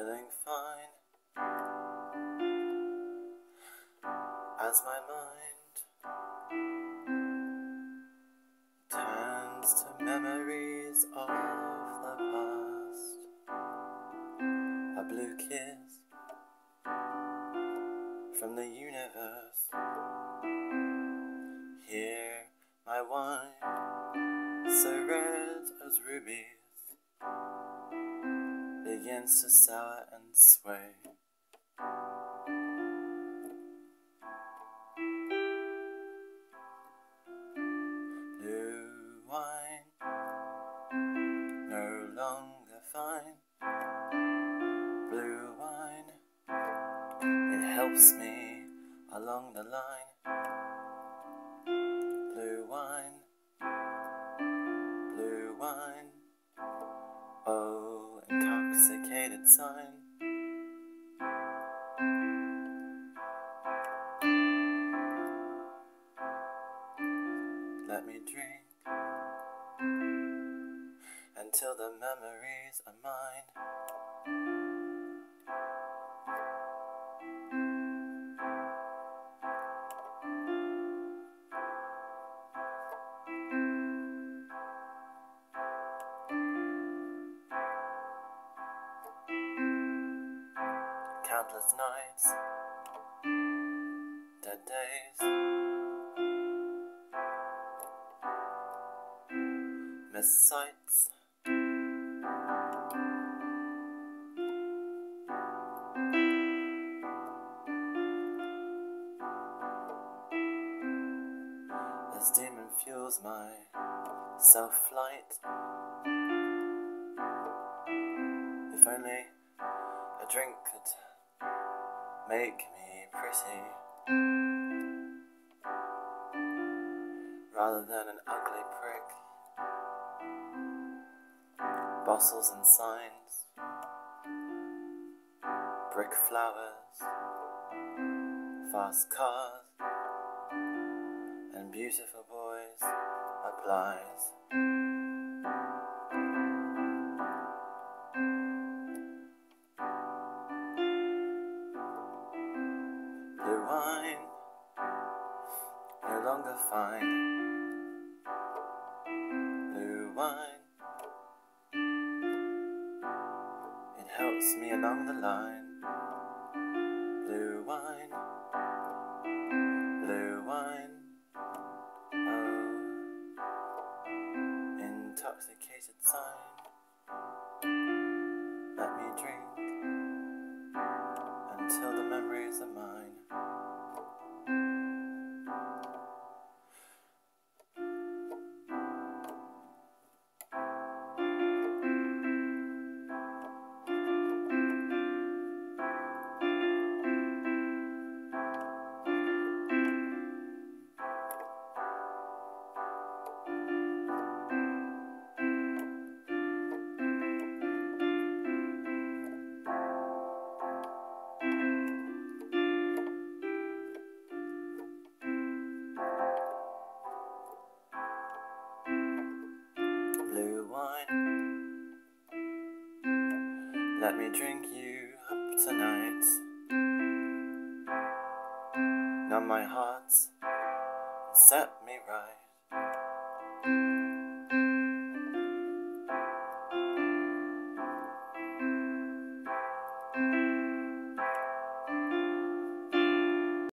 feeling fine as my mind turns to memories of the past. A blue kiss from the universe. Here, my wine, so red as rubies begins to sour and sway. Blue wine, no longer fine. Blue wine, it helps me along the line. Until the memories are mine. Countless nights, dead days, missed sights. This demon fuels my self-flight. If only a drink could make me pretty. Rather than an ugly prick. Bustles and signs. Brick flowers. Fast cars beautiful boys applies. Blue wine, no longer fine. Blue wine, it helps me along the line. Intoxicated sign. Let me drink you up tonight. Numb my heart set me right.